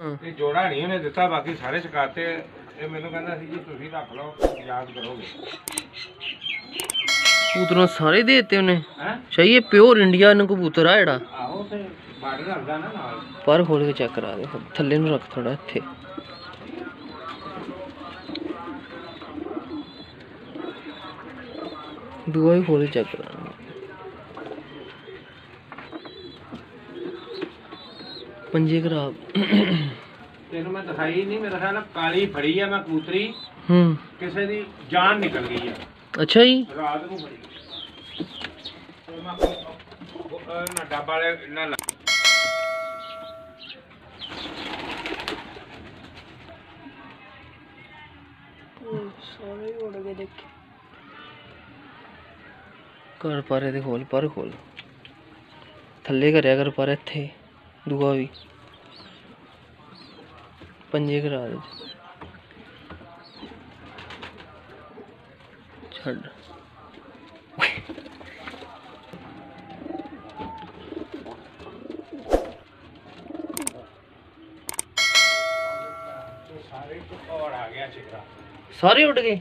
ਹਾਂ ਇਹ ਜੋੜਾ ਨਹੀਂ ਉਹਨੇ ਦਿੱਤਾ ਬਾਕੀ ਸਾਰੇ ਚਕਾਤੇ ਇਹ ਮੈਨੂੰ ਕਹਿੰਦਾ ਸੀ ਜੀ ਤੁਸੀਂ ਰੱਖ ਲਓ ਯਾਦ ਕਰੋਗੇ ਕਬੂਤਰਾਂ ਸਾਰੇ ਦੇ ਦਿੱਤੇ ਉਹਨੇ ਹੈ ਸਹੀ ਹੈ ਪਿਓਰ ਇੰਡੀਆ ਨੂੰ ਕਬੂਤਰ ਆ ਜਿਹੜਾ ਆਹੋ ਤੇ ਬਾਰਡਰ ਰੱਖਦਾ ਨਾ ਨਾਲ ਪਰ ਖੋਲ ਕੇ ਚੈੱਕ ਕਰਾ ਦੇ ਥੱਲੇ ਨੂੰ ਰੱਖ ਥੋੜਾ ਇੱਥੇ ਦੂਆ ਵੀ ਖੋਲ ਕੇ ਚੈੱਕ ਕਰਾ ਪੰਜੇ ਖਰਾਬ ਤੈਨੂੰ ਮੈਂ ਦਿਖਾਈ ਨਹੀਂ ਮੇਰਾ ਖਿਆਲ ਨਾਲ ਕਾਲੀ ਫੜੀ ਆ ਮੈਂ ਕੂਤਰੀ ਹੂੰ ਕਿਸੇ ਦੀ ਜਾਨ ਨਿਕਲ ਗਈ ਆ ਅੱਛਾ ਜੀ ਰਾਤ ਨੂੰ ਫੜੀ ਤੇ ਮੈਂ ਉਹ- ਉਹ- ਉਹ ਨਾ ਡੱਬਾ ਵਾਲੇ ਨਾ ਲਾ- ਸਾਰੇ ਉੜ ਗਏ ਦੇਖ ਕਰ ਪਾਰੇ ਦੇ ਖੋਲ ਪਰ ਖੋਲ ਥੱਲੇ ਕਰਿਆ ਕਰ ਪਰ ਇੱਥੇ दूआ भी पंजे करा दे। सारे उठ गए।